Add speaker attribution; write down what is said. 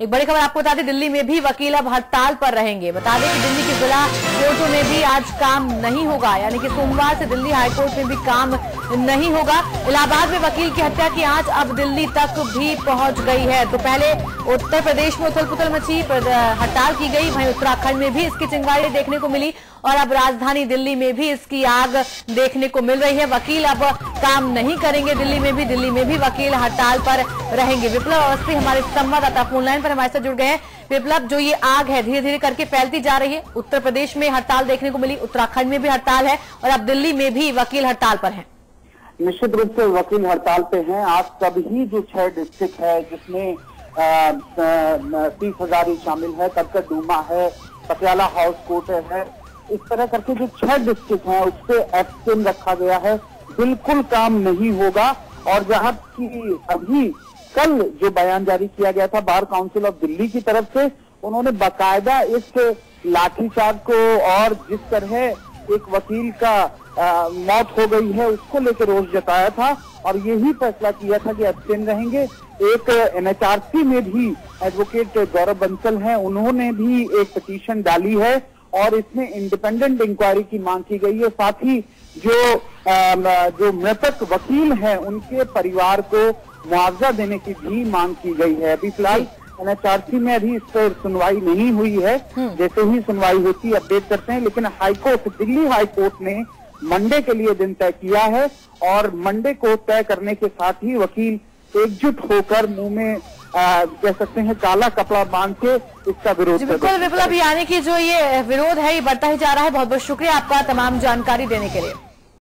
Speaker 1: एक बड़ी खबर आपको बता दें, दिल्ली में भी वकील अब हड़ताल पर रहेंगे। बता दें कि दिल्ली की जिला कोर्टों में भी आज काम नहीं होगा, यानी कि सोमवार से दिल्ली हाईकोर्ट में भी काम नहीं होगा। इलाहाबाद में वकील की हत्या की आँच अब दिल्ली तक भी पहुँच गई है। तो पहले उत्तर प्रदेश में उथल पुथल मची हड़ताल की गई। वहीं उत्तराखंड में भी इसकी चिंगारी देखने को मिली और अब राजधानी दिल्ली में भी इसकी आग देखने को मिल रही है। वकील अब काम नहीं करेंगे। दिल्ली में भी, दिल्ली में भी वकील हड़ताल पर रहेंगे। विप्लव अवस्थी हमारे संवाददाता फ़ोन लाइन पर हमारे साथ जुड़ गए हैं। विप्लव, जो ये आग है धीरे धीरे करके फैलती जा रही है। उत्तर प्रदेश में हड़ताल देखने को मिली। उत्तराखंड में भी हड़ताल है और अब दिल्ली में भी वकील हड़ताल पर है।
Speaker 2: निश्चित रूप से वकील हड़ताल पे हैं। आज सभी जो छह डिस्ट्रिक्ट है, जिसमें तीस हजारी शामिल है। तबका डूमा है, पटियाला हाउस कोर्ट है। इस तरह करके जो छह डिस्ट्रिक्ट हैं, उस पर एक्शन रखा गया है। बिल्कुल काम नहीं होगा। और जहाँ की अभी कल जो बयान जारी किया गया था बार काउंसिल ऑफ़ दिल्ली की तरफ़ से उन्होंने बाकायदा इस लाठीचार्ज को और जिस तरह एक वकील का आ, मौत हो गई है उसको लेकर रोष जताया था और यही फैसला किया था कि एब्सेंट रहेंगे। एक एनएचआरसी में भी एडवोकेट गौरव बंसल हैं उन्होंने भी एक पिटीशन डाली है और इसमें इंडिपेंडेंट इंक्वायरी की मांग की गई है। साथ ही जो आ, जो मृतक वकील हैं उनके परिवार को मुआवजा देने की भी मांग की गई है। अभी फ़िलहाल एनएचआरसी में अभी इस पर सुनवाई नहीं हुई है। हम्म। जैसे ही सुनवाई होती अपडेट करते हैं लेकिन high court Delhi high court ने मंडे के लिए दिन तय किया है और मंडे को तय करने के साथ ही वकील एकजुट होकर मुँह में कह सकते हैं काला कपड़ा बाँध के इसका विरोध
Speaker 1: बिल्कुल विप्लव यानी कि जो ये विरोध है ये बढ़ता ही जा रहा है। बहुत बहुत शुक्रिया आपका तमाम जानकारी देने के लिए।